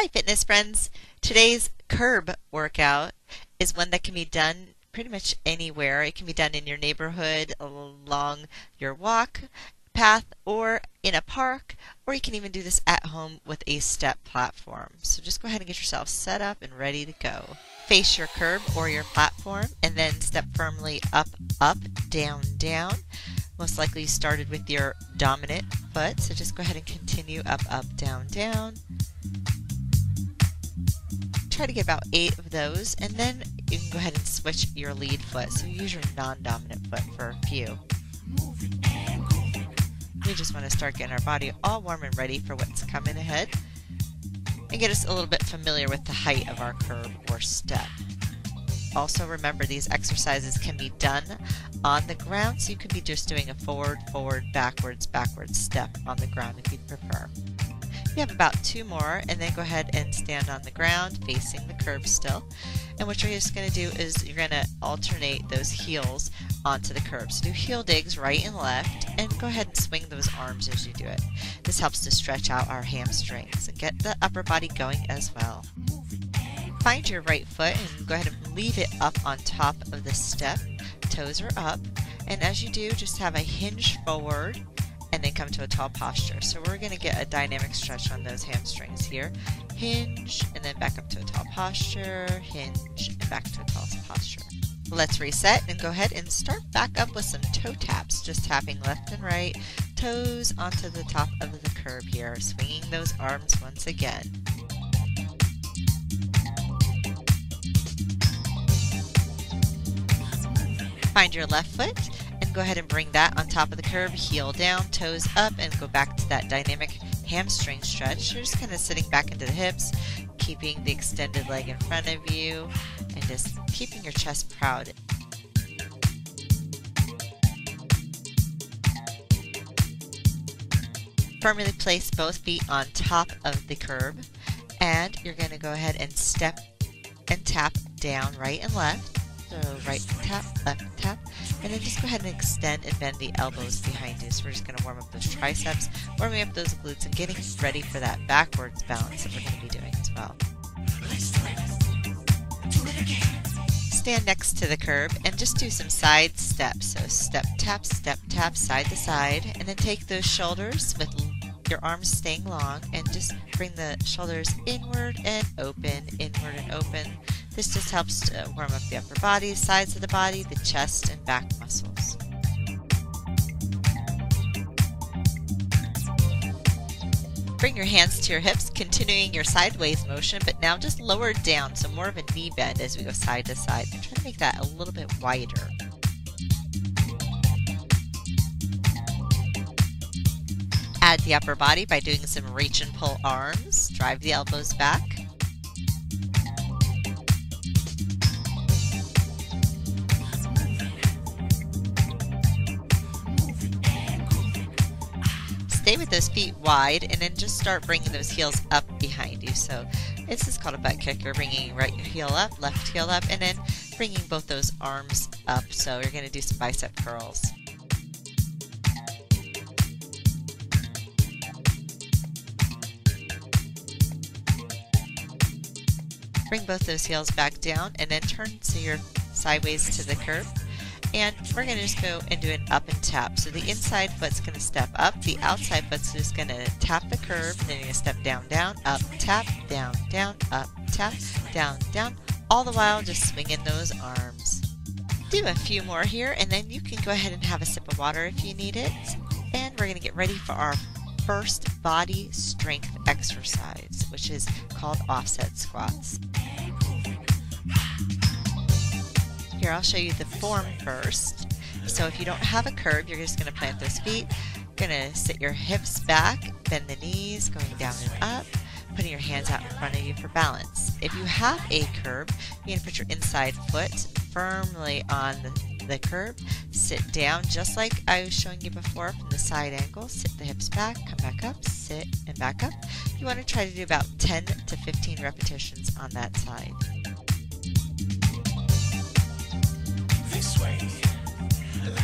Hi, fitness friends. Today's curb workout is one that can be done pretty much anywhere. It can be done in your neighborhood, along your walk path, or in a park, or you can even do this at home with a step platform. So just go ahead and get yourself set up and ready to go. Face your curb or your platform and then step firmly up, up, down, down. Most likely you started with your dominant foot, so just go ahead and continue up, up, down, down try to get about eight of those, and then you can go ahead and switch your lead foot. So use your non-dominant foot for a few. We just want to start getting our body all warm and ready for what's coming ahead, and get us a little bit familiar with the height of our curb or step. Also remember these exercises can be done on the ground, so you could be just doing a forward, forward, backwards, backwards step on the ground if you'd prefer. You have about two more and then go ahead and stand on the ground facing the curb still. And what you're just going to do is you're going to alternate those heels onto the curb. So do heel digs right and left and go ahead and swing those arms as you do it. This helps to stretch out our hamstrings and get the upper body going as well. Find your right foot and go ahead and leave it up on top of the step. Toes are up. And as you do, just have a hinge forward and then come to a tall posture. So we're going to get a dynamic stretch on those hamstrings here. Hinge, and then back up to a tall posture, hinge, and back to a tall posture. Let's reset and go ahead and start back up with some toe taps, just tapping left and right, toes onto the top of the curb here, swinging those arms once again. Find your left foot go ahead and bring that on top of the curb, heel down, toes up, and go back to that dynamic hamstring stretch. You're just kind of sitting back into the hips, keeping the extended leg in front of you, and just keeping your chest proud. Firmly place both feet on top of the curb, and you're going to go ahead and step and tap down right and left. So right tap, left tap, and then just go ahead and extend and bend the elbows behind you. So we're just going to warm up those triceps, warming up those glutes, and getting ready for that backwards balance that we're going to be doing as well. Stand next to the curb and just do some side steps. So step tap, step tap, side to side, and then take those shoulders with your arms staying long and just bring the shoulders inward and open, inward and open. This just helps to warm up the upper body, sides of the body, the chest and back muscles. Bring your hands to your hips, continuing your sideways motion, but now just lower down, so more of a knee bend as we go side to side. And try to make that a little bit wider. Add the upper body by doing some reach and pull arms. Drive the elbows back. Stay with those feet wide and then just start bringing those heels up behind you. So this is called a butt kicker, bringing right heel up, left heel up, and then bringing both those arms up. So you're going to do some bicep curls. Bring both those heels back down and then turn so you're sideways to the curb. And we're going to just go and do an up and tap. So the inside foot's going to step up, the outside foot's just going to tap the curb, then you're going to step down, down, up, tap, down, down, up, tap, down, down, all the while just swinging those arms. Do a few more here, and then you can go ahead and have a sip of water if you need it. And we're going to get ready for our first body strength exercise, which is called offset squats. Here, I'll show you the form first. So if you don't have a curb, you're just going to plant those feet. Going to sit your hips back, bend the knees, going down and up, putting your hands out in front of you for balance. If you have a curb, you're going to put your inside foot firmly on the the curb, sit down just like I was showing you before from the side angle, sit the hips back, come back up, sit and back up. You want to try to do about 10 to 15 repetitions on that side.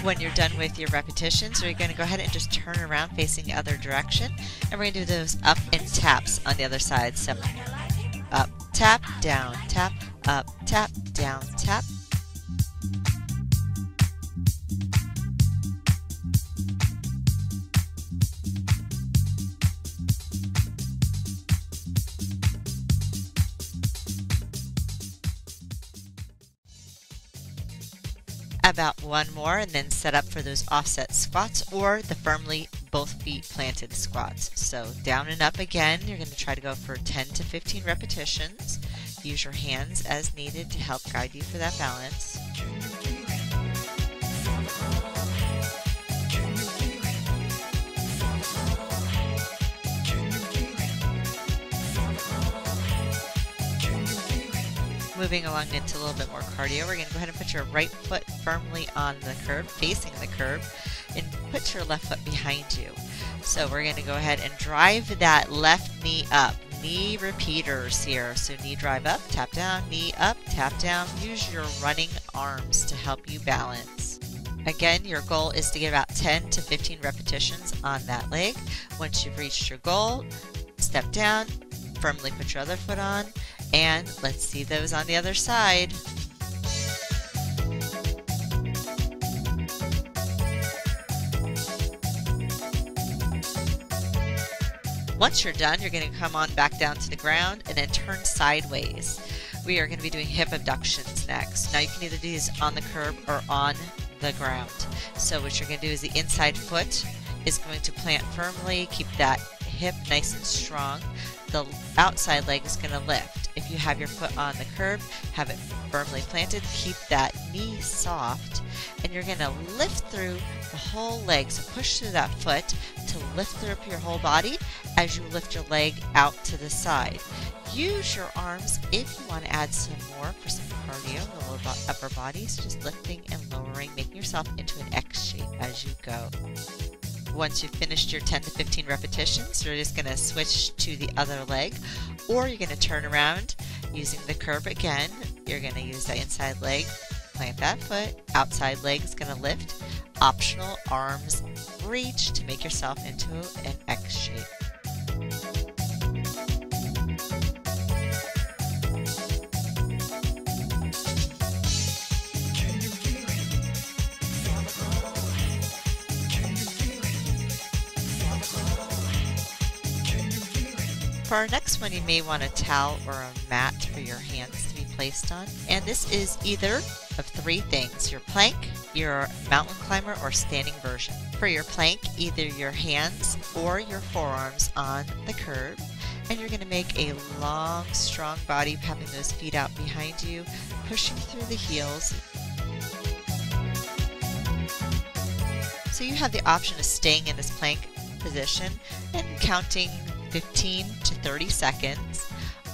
When you're done with your repetitions, you're going to go ahead and just turn around facing the other direction, and we're going to do those up and taps on the other side. So up, tap, down, tap, up, tap, down, tap. About one more and then set up for those offset squats or the firmly both feet planted squats. So down and up again, you're going to try to go for 10 to 15 repetitions. Use your hands as needed to help guide you for that balance. Moving along into a little bit more cardio, we're going to go ahead and put your right foot firmly on the curb, facing the curb, and put your left foot behind you. So we're going to go ahead and drive that left knee up. Knee repeaters here. So knee drive up, tap down, knee up, tap down. Use your running arms to help you balance. Again, your goal is to get about 10 to 15 repetitions on that leg. Once you've reached your goal, step down, firmly put your other foot on, and let's see those on the other side. Once you're done, you're going to come on back down to the ground and then turn sideways. We are going to be doing hip abductions next. Now you can either do these on the curb or on the ground. So what you're going to do is the inside foot is going to plant firmly, keep that hip nice and strong. The outside leg is going to lift. If you have your foot on the curb, have it firmly planted, keep that knee soft, and you're going to lift through the whole leg. So push through that foot to lift through your whole body as you lift your leg out to the side. Use your arms if you want to add some more for some cardio in the lower upper body. So just lifting and lowering, making yourself into an X shape as you go. Once you've finished your 10 to 15 repetitions, you're just going to switch to the other leg, or you're going to turn around using the curb again. You're going to use the inside leg, plant that foot, outside leg is going to lift, optional arms reach to make yourself into an X shape. For our next one, you may want a towel or a mat for your hands to be placed on. And this is either of three things your plank, your mountain climber, or standing version. For your plank, either your hands or your forearms on the curb. And you're going to make a long, strong body, having those feet out behind you, pushing through the heels. So you have the option of staying in this plank position and counting 15 to 30 seconds,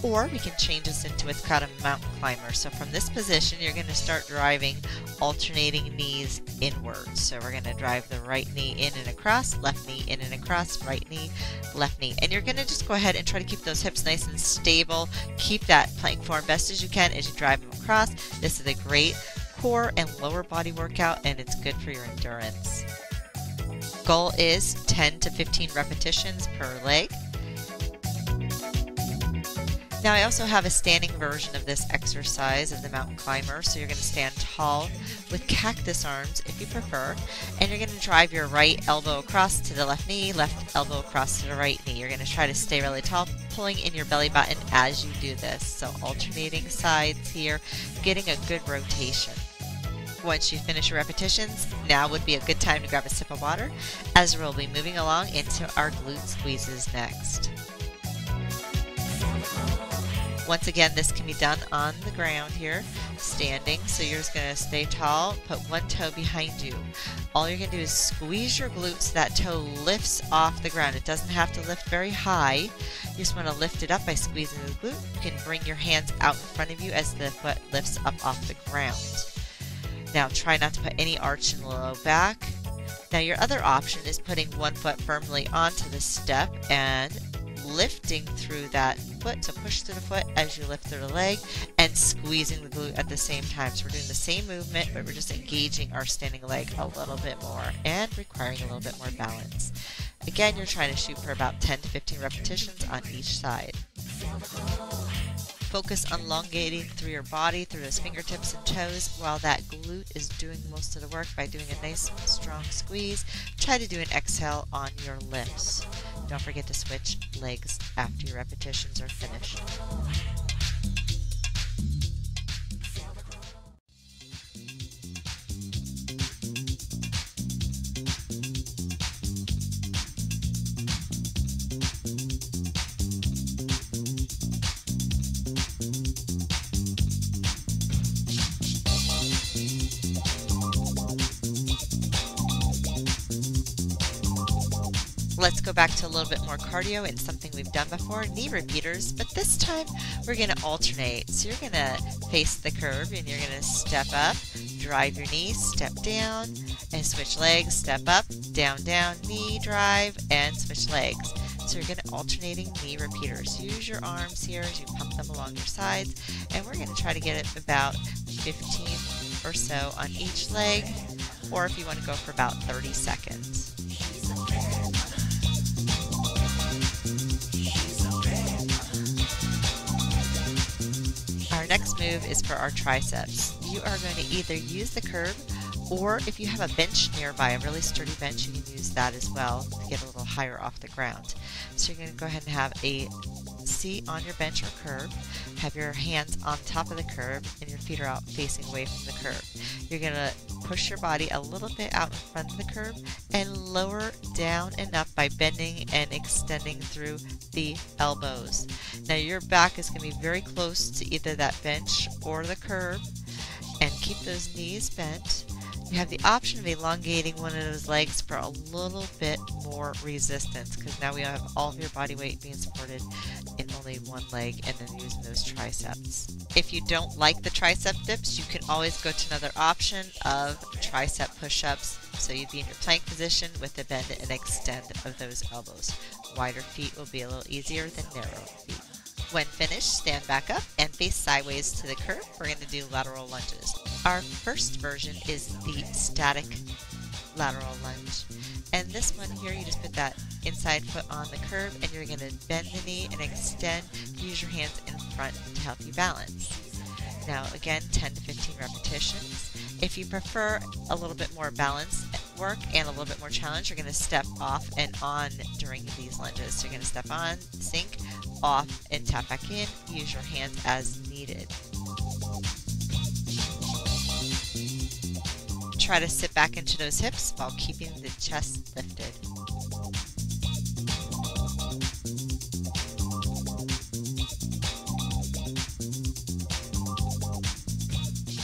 or we can change this into what's called a mountain climber. So from this position, you're going to start driving alternating knees inwards. So we're going to drive the right knee in and across, left knee in and across, right knee, left knee. And you're going to just go ahead and try to keep those hips nice and stable. Keep that plank form best as you can as you drive them across. This is a great core and lower body workout, and it's good for your endurance. Goal is 10 to 15 repetitions per leg. Now I also have a standing version of this exercise of the mountain climber. So you're going to stand tall with cactus arms if you prefer. And you're going to drive your right elbow across to the left knee, left elbow across to the right knee. You're going to try to stay really tall, pulling in your belly button as you do this. So alternating sides here, getting a good rotation. Once you finish your repetitions, now would be a good time to grab a sip of water as we'll be moving along into our glute squeezes next. Once again, this can be done on the ground here, standing. So you're just going to stay tall, put one toe behind you. All you're going to do is squeeze your glutes so that toe lifts off the ground. It doesn't have to lift very high. You just want to lift it up by squeezing the glute. You can bring your hands out in front of you as the foot lifts up off the ground. Now try not to put any arch in the low back. Now your other option is putting one foot firmly onto the step and lifting through that foot, so push through the foot as you lift through the leg, and squeezing the glute at the same time. So we're doing the same movement, but we're just engaging our standing leg a little bit more and requiring a little bit more balance. Again, you're trying to shoot for about 10 to 15 repetitions on each side. Focus on elongating through your body, through those fingertips and toes, while that glute is doing most of the work by doing a nice strong squeeze. Try to do an exhale on your lips. Don't forget to switch legs after your repetitions are finished. Let's go back to a little bit more cardio and something we've done before, knee repeaters, but this time we're going to alternate. So you're going to face the curve and you're going to step up, drive your knee, step down, and switch legs, step up, down, down, knee, drive, and switch legs. So you're going to alternating knee repeaters. Use your arms here as you pump them along your sides, and we're going to try to get it about 15 or so on each leg, or if you want to go for about 30 seconds. Next move is for our triceps. You are going to either use the curb or if you have a bench nearby, a really sturdy bench, you can use that as well to get a little higher off the ground. So you're going to go ahead and have a on your bench or curb, have your hands on top of the curb, and your feet are out facing away from the curb. You're going to push your body a little bit out in front of the curb and lower down and up by bending and extending through the elbows. Now your back is going to be very close to either that bench or the curb and keep those knees bent you have the option of elongating one of those legs for a little bit more resistance because now we have all of your body weight being supported in only one leg and then using those triceps. If you don't like the tricep dips, you can always go to another option of tricep push-ups. So you'd be in your plank position with the bend and extend of those elbows. Wider feet will be a little easier than narrow feet. When finished, stand back up and face sideways to the curve. We're going to do lateral lunges. Our first version is the static lateral lunge. And this one here, you just put that inside foot on the curb and you're going to bend the knee and extend. Use your hands in front to help you balance. Now again, 10 to 15 repetitions. If you prefer a little bit more balance work and a little bit more challenge, you're going to step off and on during these lunges. So you're going to step on, sink, off, and tap back in. Use your hands as needed. Try to sit back into those hips while keeping the chest lifted.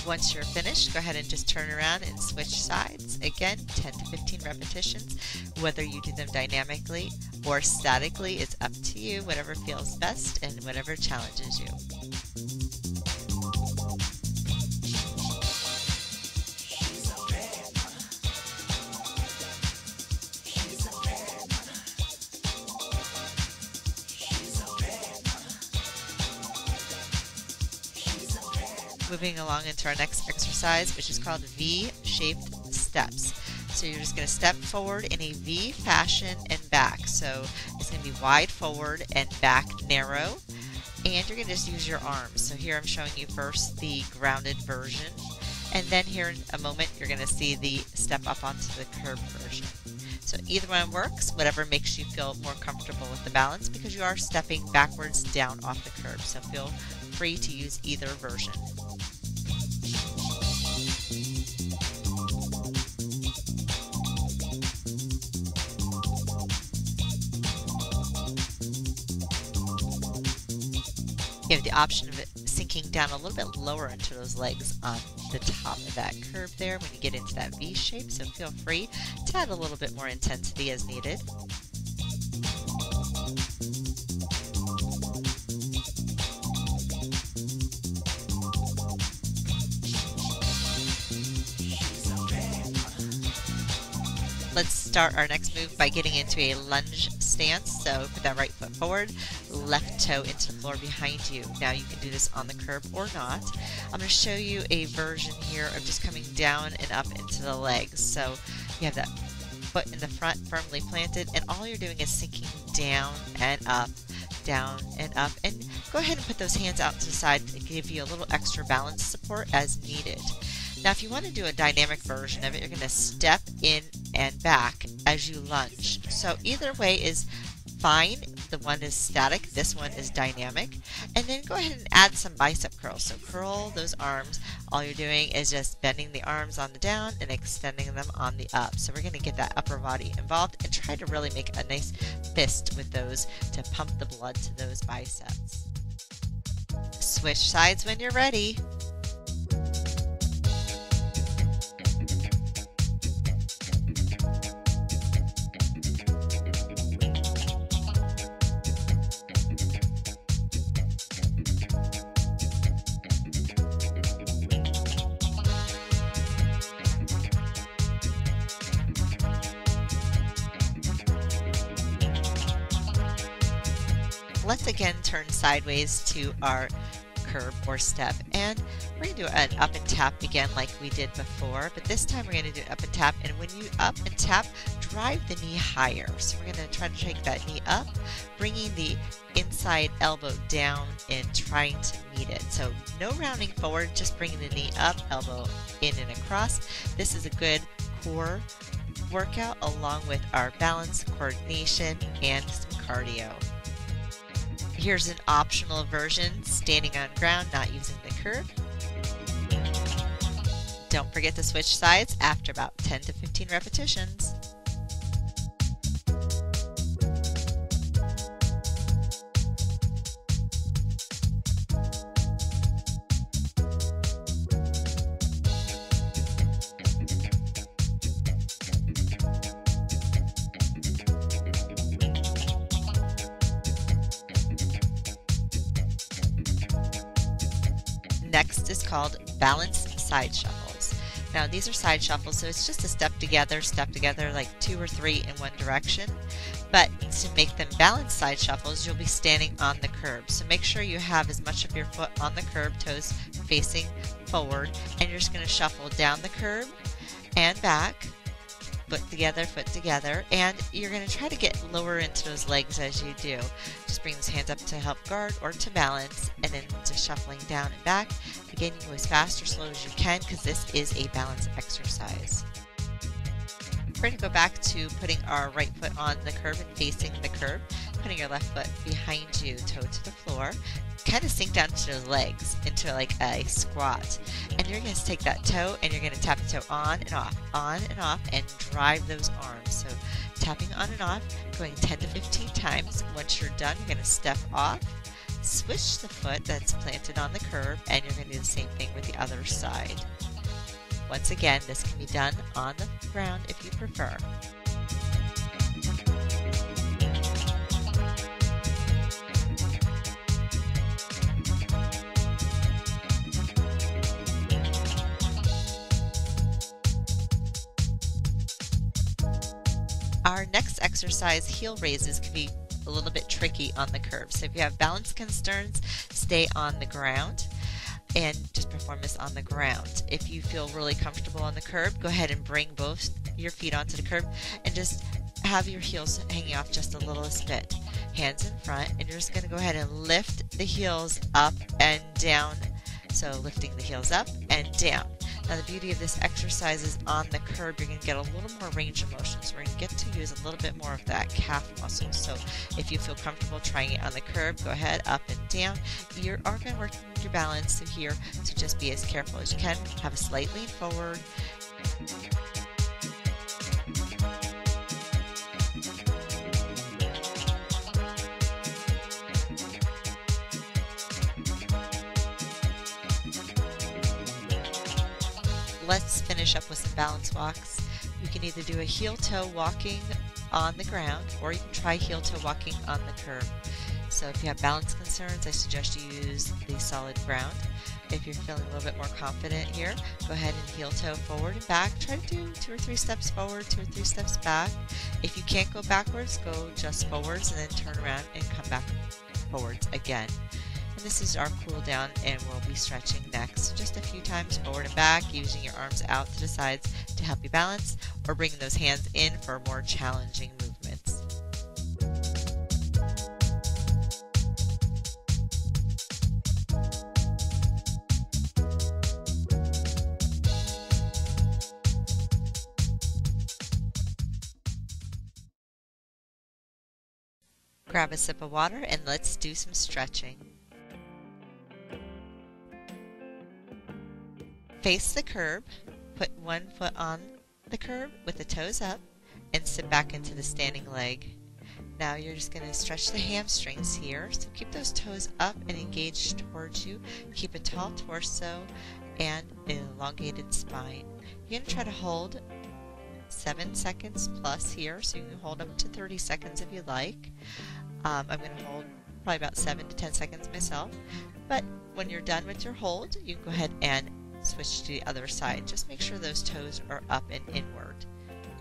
Once you're finished, go ahead and just turn around and switch sides. Again, 10 to 15 repetitions. Whether you do them dynamically or statically, it's up to you, whatever feels best and whatever challenges you. Moving along into our next exercise, which is called V-shaped steps. So you're just going to step forward in a V fashion and back. So it's going to be wide forward and back narrow. And you're going to just use your arms. So here I'm showing you first the grounded version. And then here in a moment, you're going to see the step up onto the curved version. So either one works, whatever makes you feel more comfortable with the balance because you are stepping backwards down off the curb. So feel free to use either version. You have the option of sinking down a little bit lower into those legs on the top of that curve there when you get into that V shape. So feel free to add a little bit more intensity as needed. Let's start our next move by getting into a lunge stance. So put that right foot forward, left toe into the floor behind you. Now you can do this on the curb or not. I'm going to show you a version here of just coming down and up into the legs. So you have that foot in the front firmly planted and all you're doing is sinking down and up down and up. And go ahead and put those hands out to the side to give you a little extra balance support as needed. Now, if you want to do a dynamic version of it, you're going to step in and back as you lunge. So either way is fine. The one is static, this one is dynamic. And then go ahead and add some bicep curls. So curl those arms. All you're doing is just bending the arms on the down and extending them on the up. So we're going to get that upper body involved and try to really make a nice fist with those to pump the blood to those biceps. Switch sides when you're ready. Let's again turn sideways to our curb or step and we're going to do an up and tap again like we did before but this time we're going to do an up and tap and when you up and tap drive the knee higher. So we're going to try to take that knee up bringing the inside elbow down and trying to meet it. So no rounding forward just bringing the knee up elbow in and across. This is a good core workout along with our balance coordination and some cardio Here's an optional version, standing on ground, not using the curb. Don't forget to switch sides after about 10 to 15 repetitions. Balanced side shuffles. Now these are side shuffles, so it's just a step together, step together, like two or three in one direction. But to make them balanced side shuffles, you'll be standing on the curb. So make sure you have as much of your foot on the curb, toes facing forward, and you're just going to shuffle down the curb and back foot together, foot together, and you're going to try to get lower into those legs as you do. Just bring those hands up to help guard or to balance, and then just shuffling down and back. Again, you can go as fast or slow as you can because this is a balance exercise. We're going to go back to putting our right foot on the curb and facing the curb, putting your left foot behind you, toe to the floor, kind of sink down to the legs into like a squat. And you're going to take that toe and you're going to tap the toe on and off, on and off, and drive those arms. So tapping on and off, going 10 to 15 times. Once you're done, you're going to step off, switch the foot that's planted on the curb, and you're going to do the same thing with the other side. Once again, this can be done on the ground if you prefer. Exercise, heel raises, can be a little bit tricky on the curve. So if you have balance concerns, stay on the ground and just perform this on the ground. If you feel really comfortable on the curb, go ahead and bring both your feet onto the curb and just have your heels hanging off just a little bit. Hands in front, and you're just going to go ahead and lift the heels up and down. So lifting the heels up and down. Now the beauty of this exercise is on the curb, you're going to get a little more range of motion. So we're going to get to use a little bit more of that calf muscle. So if you feel comfortable trying it on the curb, go ahead, up and down. You are going to work your balance here, so just be as careful as you can. Have a slight lean forward. Let's finish up with some balance walks. You can either do a heel toe walking on the ground or you can try heel toe walking on the curb. So if you have balance concerns, I suggest you use the solid ground. If you're feeling a little bit more confident here, go ahead and heel toe forward and back. Try to do two or three steps forward, two or three steps back. If you can't go backwards, go just forwards and then turn around and come back forwards again. This is our cool down and we'll be stretching next just a few times forward and back using your arms out to the sides to help you balance or bringing those hands in for more challenging movements. Grab a sip of water and let's do some stretching. Face the curb, put one foot on the curb with the toes up, and sit back into the standing leg. Now you're just going to stretch the hamstrings here. So keep those toes up and engaged towards you. Keep a tall torso and an elongated spine. You're going to try to hold 7 seconds plus here. So you can hold up to 30 seconds if you like. Um, I'm going to hold probably about 7 to 10 seconds myself. But when you're done with your hold, you can go ahead and switch to the other side. Just make sure those toes are up and inward.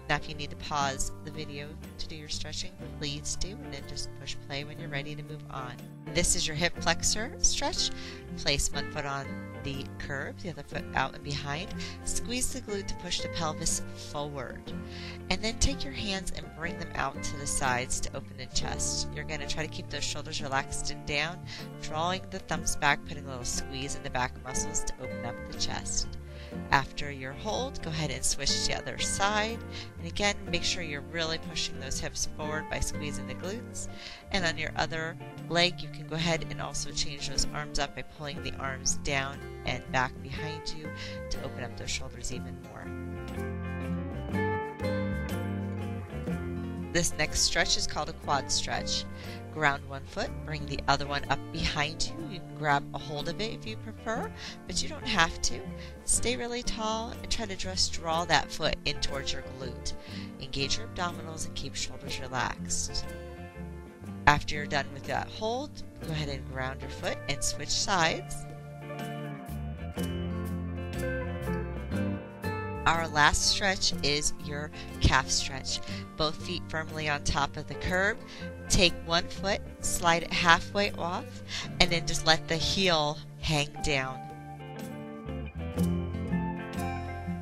Now if you need to pause the video to do your stretching, please do, and then just push play when you're ready to move on. This is your hip flexor stretch. Place one foot on the curve, the other foot out and behind. Squeeze the glute to push the pelvis forward. And then take your hands and bring them out to the sides to open the chest. You're going to try to keep those shoulders relaxed and down, drawing the thumbs back, putting a little squeeze in the back muscles to open up the chest. After your hold, go ahead and switch to the other side. And again, make sure you're really pushing those hips forward by squeezing the glutes. And on your other leg, you can go ahead and also change those arms up by pulling the arms down and back behind you to open up those shoulders even more. This next stretch is called a quad stretch. Ground one foot, bring the other one up behind you. You can grab a hold of it if you prefer, but you don't have to. Stay really tall and try to just draw that foot in towards your glute. Engage your abdominals and keep shoulders relaxed. After you're done with that hold, go ahead and ground your foot and switch sides. Our last stretch is your calf stretch. Both feet firmly on top of the curb. Take one foot, slide it halfway off, and then just let the heel hang down.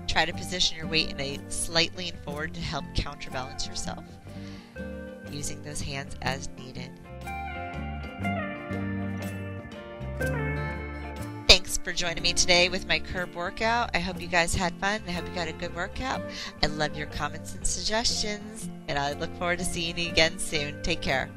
Try to position your weight in a slight lean forward to help counterbalance yourself, using those hands as needed. For joining me today with my curb workout. I hope you guys had fun. I hope you got a good workout. I love your comments and suggestions, and I look forward to seeing you again soon. Take care.